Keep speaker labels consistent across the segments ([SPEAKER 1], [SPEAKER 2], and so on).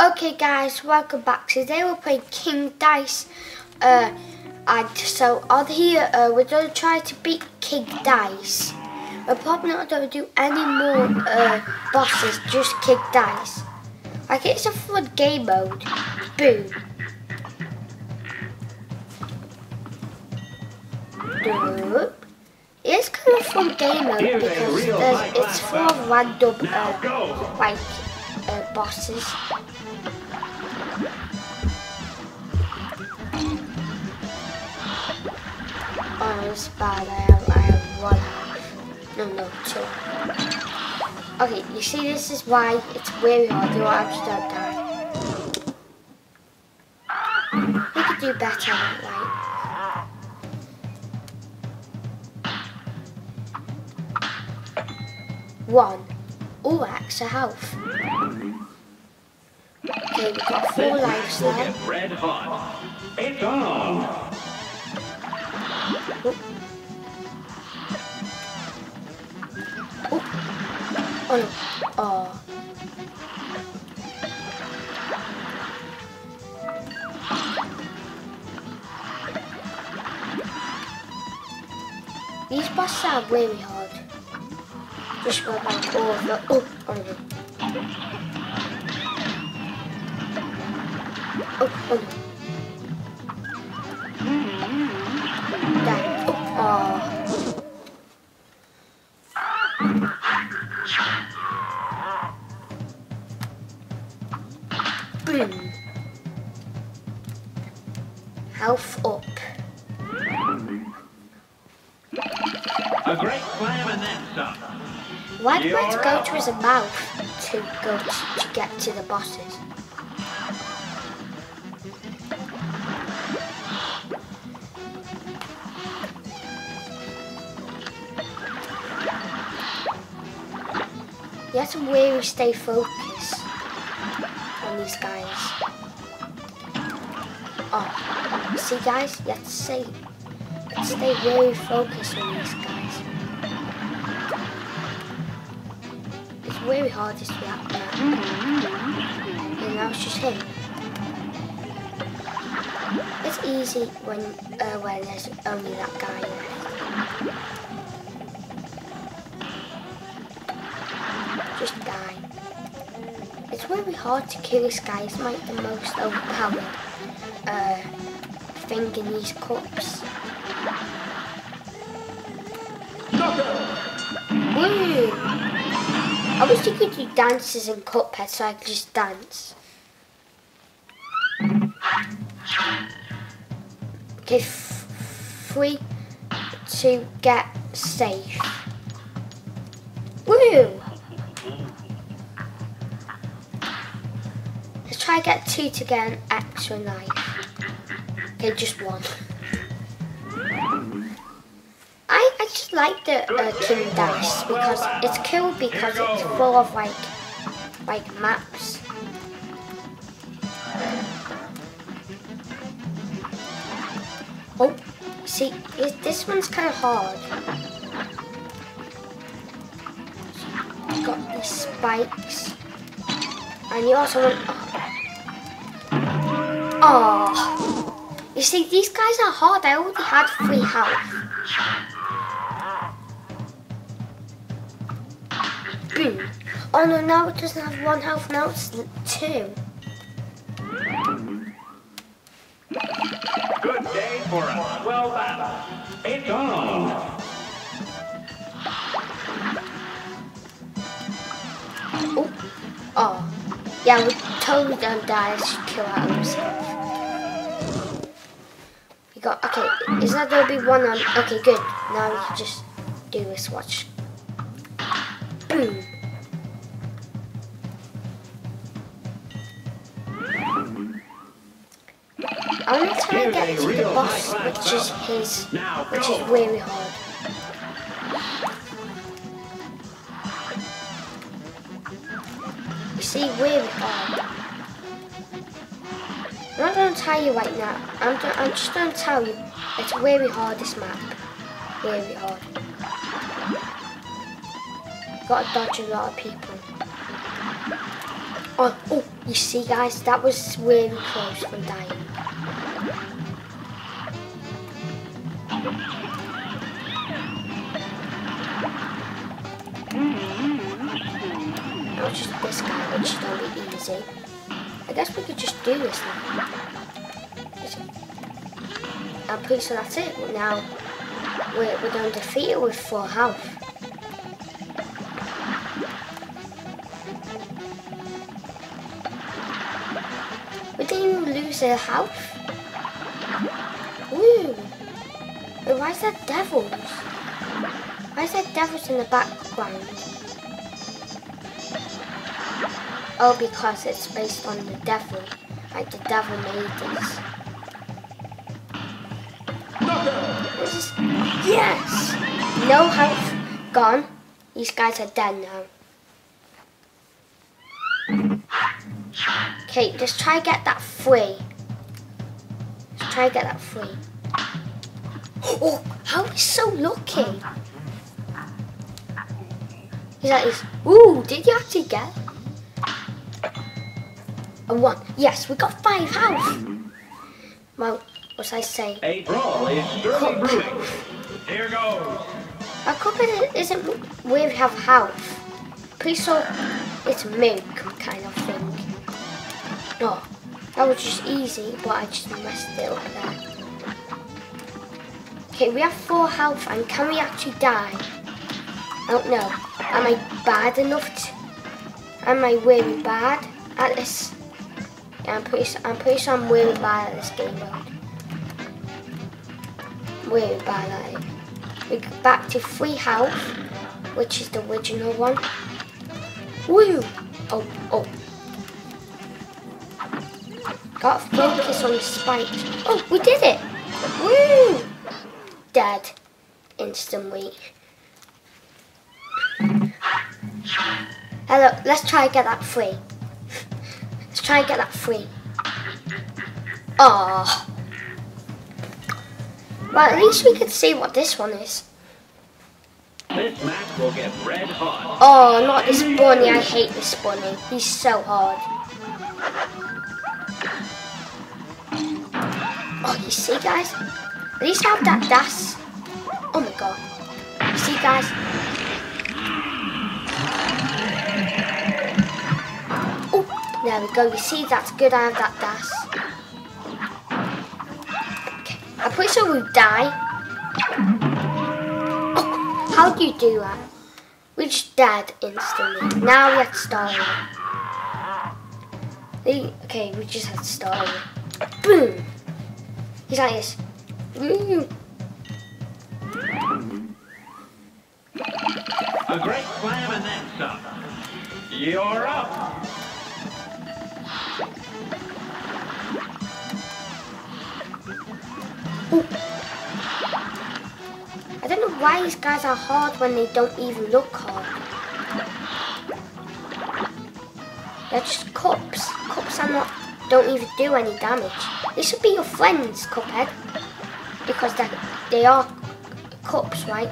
[SPEAKER 1] Okay guys, welcome back. Today we're playing King Dice. Uh, and so on here, uh, we're going to try to beat King Dice. We're probably not going to do any more uh, bosses, just King Dice. Like it's a fun game mode. Boom. Doop. It's kind of fun game mode because it's full of random uh, like uh, bosses. Oh, it's bad. I have, I have one half. No, no, two. Okay, you see, this is why it's very hard. You actually die. We could do better, like. One. Oh, extra health. Okay, we've got four lives
[SPEAKER 2] get red hot. It's on.
[SPEAKER 1] Oh no. Oh. These bosses are really hard. Just go back over. Oh, oh no. Oh, oh no. Boom. Health up.
[SPEAKER 2] A great and then some.
[SPEAKER 1] Why do we have to go to his mouth to go to, to get to the bosses? Have to really stay focused on these guys. Oh, see guys, you have to stay, stay really focused on these guys. It's very hard to react now. And now it's just him. It's easy when uh, when there's only that guy Very hard to kill this guy. It's like the most overpowered uh, thing in these cups. Woo! I wish you could do dances in Cuphead so I could just dance. Okay, three, two, get safe. Woo! Try get two to get an extra knife. Okay, just one. I, I just like the uh, King Dice because it's cool because it's full of like like maps. Oh, see, this, one's kind of hard. You got these spikes, and you also want. Oh, you see, these guys are hard. I already had three health. Boom. Oh no, now it doesn't have one health, now it's two.
[SPEAKER 2] Good day for a swell battle. It's on.
[SPEAKER 1] Oh, oh. Yeah, we totally don't die. Let's just kill our okay, is that gonna be one on, okay, good. Now we can just do this, watch. Boom. I want to try and get to the boss, which is his, which is really hard. You see, really hard. I'm not going to tell you right now. I'm, I'm just going to tell you, it's really hard, this map. Really hard. Got to dodge a lot of people. Oh, oh, You see, guys, that was really close from dying. Mm-hmm. Not just this guy, which is easy. I guess we could just do this now. I'm pretty sure that's it. Now, we're, we're going to defeat it with full health. We didn't even lose a health. Ooh. Wait, why is that devils? Why is there devils in the background? Oh, because it's based on the devil. Like the devil made this. This is yes. No health gone. These guys are dead now. Okay, just try get that free. Just try get that free. Oh, how is so lucky? He's like. Ooh, did you actually get? A one. Yes, we got five health. Well, what I say?
[SPEAKER 2] A brawl is brewing. Here goes.
[SPEAKER 1] A cuphead isn't where we have health. Pretty sure it's milk kind of thing. No, that was just easy, but I just messed it like that. Okay, we have four health, and can we actually die? I don't know. Am I bad enough to... Am I really bad at this? I'm pretty, I'm pretty sure I'm really bad at this game mode. Really bad at it. We go back to free health, which is the original one. Woo! Oh, oh. Got focus on the spikes. Oh, we did it! Woo! Dead. Instantly. Hello, let's try and get that free. Try and get that free. Oh. Well, at least we could see what this one is.
[SPEAKER 2] This match will get red hot.
[SPEAKER 1] Oh, not this bunny. I hate this bunny. He's so hard. Oh, you see, guys? At least I have that dash. Oh my god. You see, guys? There we go. You see, that's good. I have that dash. Okay. I'm pretty sure we die. Oh, how do you do that? We just died instantly. Now we have to start again. Okay, we just have to start. Boom! He's like this. Woo.
[SPEAKER 2] A great slam and then some. You're up.
[SPEAKER 1] I don't know why these guys are hard when they don't even look hard. They're just cups. Cups are not don't even do any damage. They should be your friends, Cuphead. Because they they are cups, right?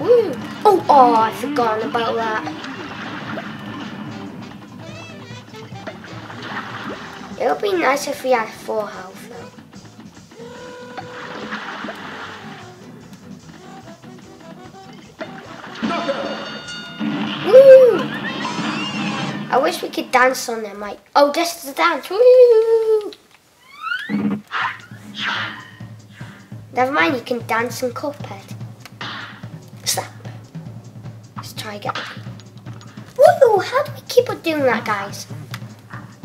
[SPEAKER 1] Woo! Oh, oh, I forgot about that. It would be nice if we had full health though. Woo! I wish we could dance on them, like, oh, this is the dance. Woo! Never mind, you can dance in Cuphead. Stop. Let's try again. Woo! How do we keep on doing that, guys?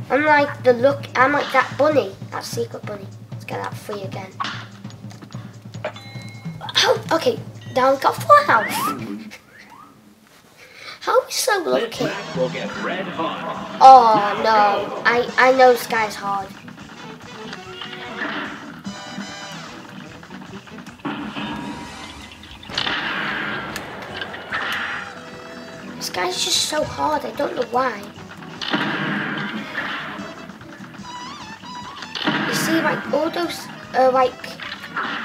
[SPEAKER 1] I'm like the look. I'm like that bunny, that secret bunny. Let's get that free again. How? Okay, now we got four health. How are we so lucky?
[SPEAKER 2] will get red hot.
[SPEAKER 1] Oh no, I I know this guy's hard. This guy's just so hard. I don't know why. Like all those uh, like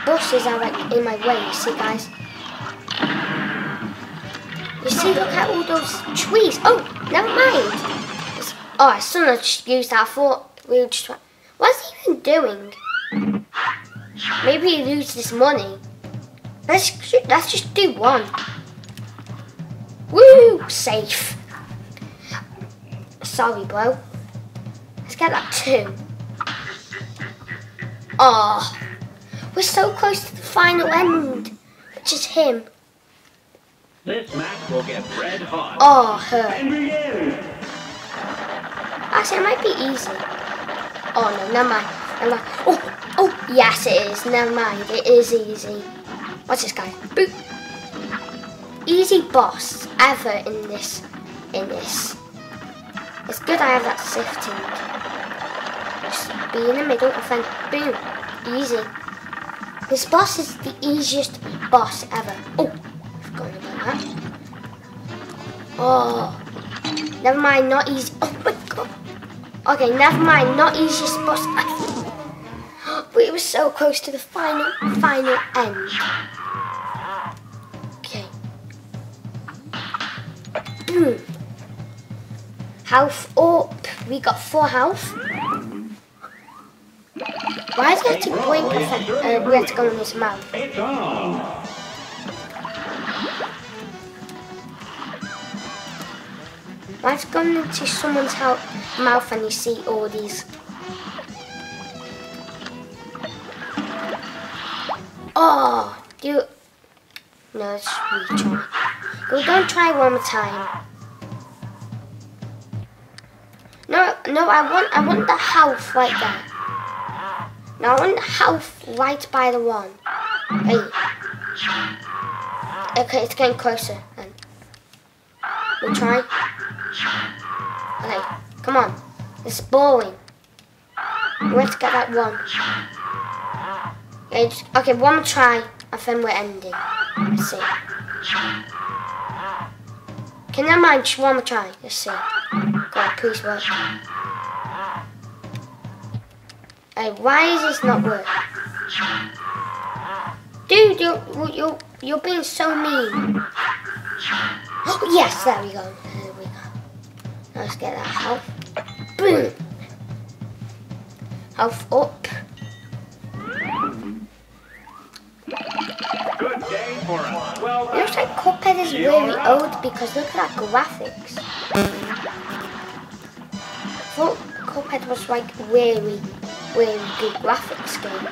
[SPEAKER 1] bushes are like in my way. You see, guys. You see, look at all those trees. Oh, never mind. Oh, I shouldn't have used that. I thought we just. What's he even doing? Maybe he loses his money. Let's let's just do one. Woo! Safe. Sorry, bro. Let's get that two. Oh, we're so close to the final end, which is him.
[SPEAKER 2] This match will get red hot.
[SPEAKER 1] Oh, her.
[SPEAKER 2] And begin.
[SPEAKER 1] Actually, it might be easy. Oh no, never mind. Never mind. Oh, oh, yes, it is. Never mind. It is easy. What's this guy? Boop. Easy boss ever in this. In this. It's good I have that sifting. Be in the middle and then boom. Easy. This boss is the easiest boss ever. Oh, I forgot about that. Oh, never mind. Not easy. Oh my god. Okay, never mind. Not easiest boss. It was so close to the final, final end. Okay. Boom. Health up. We got four health. Why is to blink effect? Uh, we have to go in his mouth. Why is going into someone's mouth and you see all these? Oh, you? No, let's retry. We're gonna try one more time. No, no, I want, I want the house right there. No, I want house right by the one. Hey. Okay, it's getting closer. Then we try. Okay, come on. It's boring. Let's get that one. Okay, just- okay, one more try, and then we're ending. Let's see. Okay, never mind, just one more try. Let's see. God, please work. Hey, why is this not working? Dude, you're, you're, you're being so mean. Oh, yes, there we go. There we go. Let's get that health. Boom. Health up.
[SPEAKER 2] Good day for us. Well,
[SPEAKER 1] It looks like Cuphead is really old because look at that graphics. I thought Cuphead was like really, really good graphics game.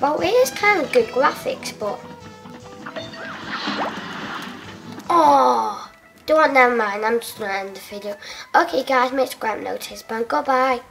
[SPEAKER 1] Well, it is kind of good graphics, but... Oh, Don't, never mind. I'm just gonna end the video. Okay, guys, make subscribe, notice, but goodbye.